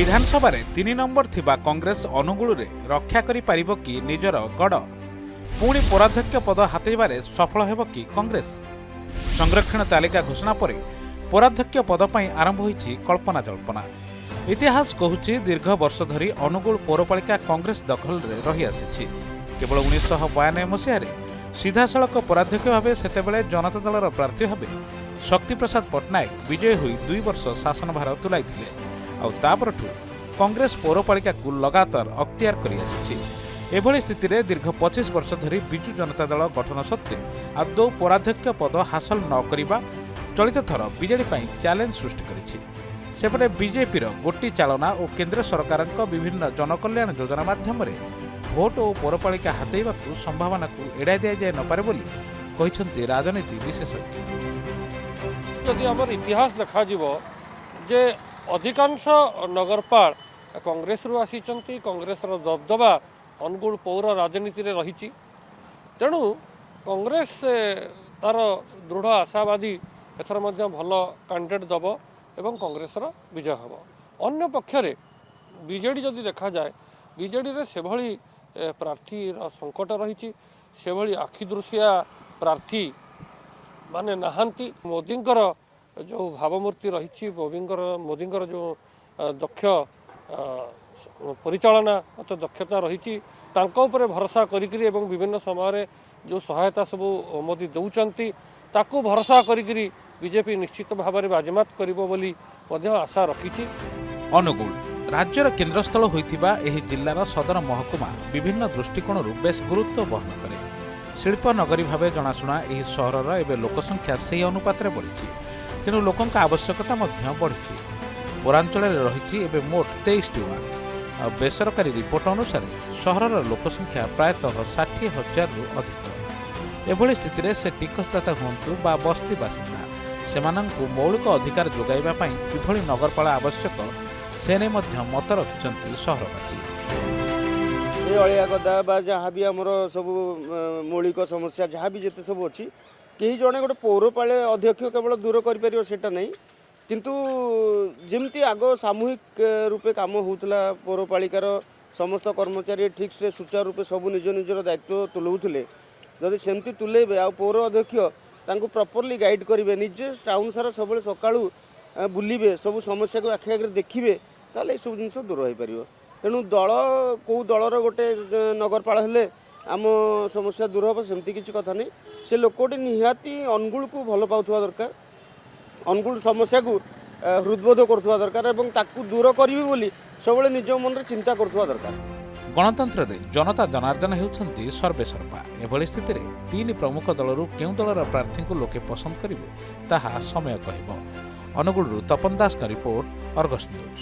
ବିଧାନସଭାରେ ତିନି ନମ୍ବର ଥିବା କଂଗ୍ରେସ ଅନୁଗୁଳରେ ରକ୍ଷା କରିପାରିବ କି ନିଜର ଗଡ଼? ପୁଣି ପୌରାଧ୍ୟକ୍ଷ ପଦ ହାତେଇବାରେ ସଫଳ ହେବ କି କଂଗ୍ରେସ? ସଂରକ୍ଷଣ ତାଲିକା ଘୋଷଣା ପରେ ପୌରାଧ୍ୟକ୍ଷ ପଦ ପାଇଁ ଆରମ୍ଭ ହୋଇଛି କଳ୍ପନା ଜଳ୍ପନା। ଇତିହାସ କହୁଛି ଦୀର୍ଘ ବର୍ଷ ଧରି ଅନୁଗୁଳ ପୌରପାଳିକା କଂଗ୍ରେସ ଦଖଲରେ ରହିଆସିଛି। କେବଳ ଉଣେଇଶହ ବୟାନବେ ମସିହାରେ ସିଧାସଳଖ ପୌରାଧ୍ୟକ୍ଷ ଭାବେ ସେତେବେଳେ ଜନତା ଦଳର ପ୍ରାର୍ଥୀ ଭାବେ ଶକ୍ତିପ୍ରସାଦ ପଟ୍ଟନାୟକ ବିଜୟୀ ହୋଇ ଦୁଇ ବର୍ଷ ଶାସନଭାର ତୁଲାଇଥିଲେ। ଆଉ ତାପରଠୁ କଂଗ୍ରେସ ପୌରପାଳିକାକୁ ଲଗାତାର ଅକ୍ତିଆର କରିଆସିଛି ଏଭଳି ସ୍ଥିତିରେ ଦୀର୍ଘ ପଚିଶ ବର୍ଷ ଧରି ବିଜୁ ଜନତା ଦଳ ଗଠନ ସତ୍ତ୍ୱେ ଆଦୌ ପୌରାଧ୍ୟକ୍ଷ ପଦ ହାସଲ ନ କରିବା ଚଳିତ ଥର ବିଜେଡି ପାଇଁ ଚ୍ୟାଲେଞ୍ଜ ସୃଷ୍ଟି କରିଛି। ସେପଟେ ବିଜେପିର ଗୋଟି ଚାଳନା ଓ କେନ୍ଦ୍ର ସରକାରଙ୍କ ବିଭିନ୍ନ ଜନକଲ୍ୟାଣ ଯୋଜନା ମାଧ୍ୟମରେ ଭୋଟ ଓ ପୌରପାଳିକା ହାତେଇବାକୁ ସମ୍ଭାବନାକୁ ଏଡ଼ାଇ ଦିଆଯାଇ ନପାରେ ବୋଲି କହିଛନ୍ତି ରାଜନୀତି ବିଶେଷଜ୍ଞ। ଯଦି ଆମର ଇତିହାସ ଦେଖାଯିବ ଯେ ଅଧିକାଂଶ ନଗରପାଳ କଂଗ୍ରେସରୁ ଆସିଛନ୍ତି। କଂଗ୍ରେସର ଦବଦବା ଅନୁଗୁଳ ପୌର ରାଜନୀତିରେ ରହିଛି। ତେଣୁ କଂଗ୍ରେସ ତାର ଦୃଢ଼ ଆଶାବାଦୀ ଏଥର ମଧ୍ୟ ଭଲ କ୍ୟାଣ୍ଡିଡେଟ୍ ଦେବ ଏବଂ କଂଗ୍ରେସର ବିଜୟ ହେବ। ଅନ୍ୟ ପକ୍ଷରେ ବିଜେଡ଼ି ଯଦି ଦେଖାଯାଏ ବିଜେଡ଼ିରେ ସେଭଳି ପ୍ରାର୍ଥୀର ସଙ୍କଟ ରହିଛି ସେଭଳି ଆଖିଦୃଶିଆ ପ୍ରାର୍ଥୀ ମାନେ ନାହାନ୍ତି। ମୋଦିଙ୍କର ଯେଉଁ ଭାବମୂର୍ତ୍ତି ରହିଛି ମୋଦିଙ୍କର ମୋଦିଙ୍କର ଯେଉଁ ଦକ୍ଷ ପରିଚାଳନା ଅତ ଦକ୍ଷତା ରହିଛି ତାଙ୍କ ଉପରେ ଭରସା କରିକିରି ଏବଂ ବିଭିନ୍ନ ସମୟରେ ଯେଉଁ ସହାୟତା ସବୁ ମୋଦି ଦେଉଛନ୍ତି ତାକୁ ଭରସା କରିକିରି ବିଜେପି ନିଶ୍ଚିତ ଭାବରେ ବାଜିମାତ କରିବ ବୋଲି ମଧ୍ୟ ଆଶା ରଖିଛି। ଅନୁଗୁଳ ରାଜ୍ୟର କେନ୍ଦ୍ରସ୍ଥଳ ହୋଇଥିବା ଏହି ଜିଲ୍ଲାର ସଦର ମହକୁମା ବିଭିନ୍ନ ଦୃଷ୍ଟିକୋଣରୁ ବେଶ୍ ଗୁରୁତ୍ୱ ବହନ କରେ। ଶିଳ୍ପ ନଗରୀ ଭାବେ ଜଣାଶୁଣା ଏହି ସହରର ଏବେ ଲୋକସଂଖ୍ୟା ସେହି ଅନୁପାତରେ ବଢ଼ିଛି। ତେଣୁ ଲୋକଙ୍କ ଆବଶ୍ୟକତା ମଧ୍ୟ ବଢ଼ିଛି। ପୌରାଞ୍ଚଳରେ ରହିଛି ଏବେ ମୋଟ ତେଇଶଟି ୱାର୍ଡ। ଆଉ ବେସରକାରୀ ରିପୋର୍ଟ ଅନୁସାରେ ସହରର ଲୋକସଂଖ୍ୟା ପ୍ରାୟତଃ ଷାଠିଏ ହଜାରରୁ ଅଧିକ। ଏଭଳି ସ୍ଥିତିରେ ସେ ଟିକସଦାତା ହୁଅନ୍ତୁ ବା ବସ୍ତି ବାସିନ୍ଦା ସେମାନଙ୍କୁ ମୌଳିକ ଅଧିକାର ଯୋଗାଇବା ପାଇଁ କିଭଳି ନଗରପାଳ ଆବଶ୍ୟକ ସେ ନେଇ ମଧ୍ୟ ମତ ରଖିଛନ୍ତି ସହରବାସୀ। ଏ ଅଳିଆ ଗଦା ବା ଯାହା ବି ଆମର ସବୁ ଅ, ମୌଳିକ ସମସ୍ୟା ଯାହା ବି ଯେତେ ସବୁ ଅଛି କେହି ଜଣେ ଗୋଟେ ପୌରପାଳ ଅଧ୍ୟକ୍ଷ କେବଳ ଦୂର କରିପାରିବ ସେଇଟା ନାହିଁ କିନ୍ତୁ ଯେମିତି ଆଗ ସାମୂହିକ ରୂପେ କାମ ହେଉଥିଲା ପୌରପାଳିକାର ସମସ୍ତ କର୍ମଚାରୀ ଠିକ୍ସେ ସୁଚାରୁ ରୂପେ ସବୁ ନିଜ ନିଜର ଦାୟିତ୍ୱ ତୁଲାଉଥିଲେ। ଯଦି ସେମିତି ତୁଲେଇବେ ଆଉ ପୌର ଅଧ୍ୟକ୍ଷ ତାଙ୍କୁ ପ୍ରପରଲି ଗାଇଡ଼ କରିବେ ନିଜେ ଟାଉନ୍ ସାରା ସବୁବେଳେ ସକାଳୁ ବୁଲିବେ ସବୁ ସମସ୍ୟାକୁ ଆଖି ଆଗରେ ଦେଖିବେ ତାହେଲେ ଏସବୁ ଜିନିଷ ଦୂର ହୋଇପାରିବ। ତେଣୁ ଦଳ କେଉଁ ଦଳର ଗୋଟେ ନଗରପାଳ ହେଲେ ଆମ ସମସ୍ୟା ଦୂର ହେବ ସେମିତି କିଛି କଥା ନାହିଁ। ସେ ଲୋକଟି ନିହାତି ଅନୁଗୁଳକୁ ଭଲ ପାଉଥିବା ଦରକାର। ଅନୁଗୁଳ ସମସ୍ୟାକୁ ହୃଦବୋଧ କରୁଥିବା ଦରକାର ଏବଂ ତାକୁ ଦୂର କରିବି ବୋଲି ସବୁବେଳେ ନିଜ ମନରେ ଚିନ୍ତା କରୁଥିବା ଦରକାର। ଗଣତନ୍ତ୍ରରେ ଜନତା ଜନାର୍ଦ୍ଦନ ହେଉଛନ୍ତି ସର୍ବେସର୍ବା ଏଭଳି ସ୍ଥିତିରେ ତିନି ପ୍ରମୁଖ ଦଳରୁ କେଉଁ ଦଳର ପ୍ରାର୍ଥୀଙ୍କୁ ଲୋକେ ପସନ୍ଦ କରିବେ ତାହା ସମୟ କହିବ। ଅନୁଗୁଳରୁ ତପନ ଦାସଙ୍କ ରିପୋର୍ଟ ଅର୍ଗସ୍ ନ୍ୟୁଜ୍।